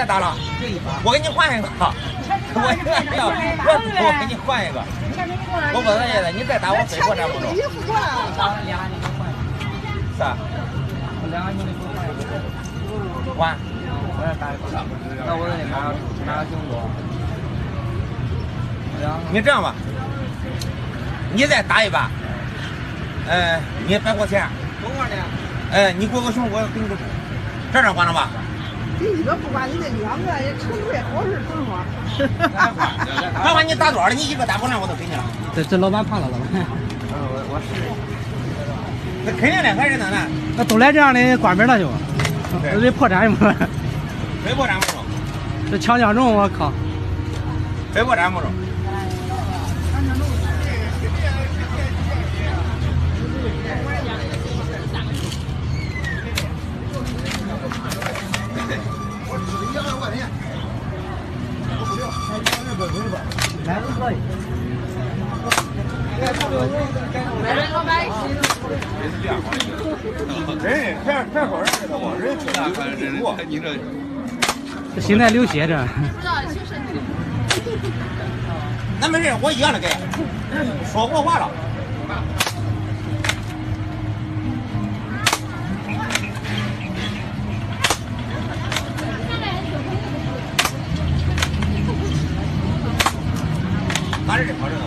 再打了，我给你换一个，我要我我给你换一个，我不能现在你再打我非破产不中。啥？换？我再打一把。那我得拿拿更多。你这样吧，你再打一把，呃，你别给我钱。多少呢？哎，你过个熊，我给你个这样管了吧？你一个不管，你这两个也成对好事成双。老板，你打多少了？你一个打不上，我都给你了。这这老板怕了，老板。嗯，我我是。那肯定的，还是那那。那都来这样的关门了就，得破产嘛。非破产不中。这强强中，我靠。没破产不中。这这心在流血这。那没事，我一样的给，说过话了。哪是这跑这个？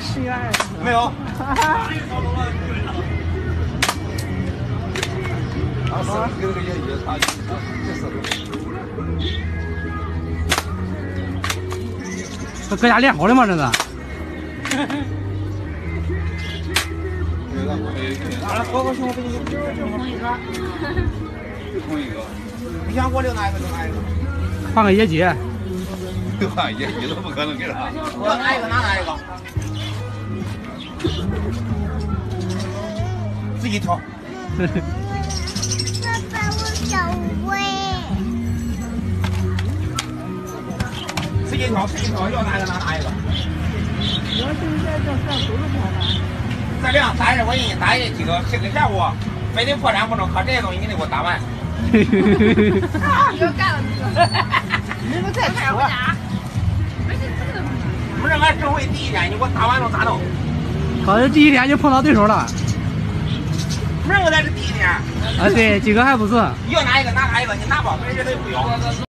十元二十。没有。当时有个业绩，他就是这搁家练好的吗？这是？好了，哥哥兄，我给你同一个，同一个，你想我留哪一个就哪一个，换个野鸡。换野鸡都不可能给他。要哪一个拿哪一个，自己挑。爸爸，我想喂。自己挑，自己挑，要哪个拿哪一个。我现在这算都是破产。这量三十，我给你打一几个，这个下午非得破产不能，可这些东西你得给我打完。你要干了你们再说。不是俺正会第一天，你给我打完了咋弄？好像第一天就碰到对手了。明儿我才是第一天。啊，对，这个还不错。要哪一个拿哪一个，你拿吧，别人都不要。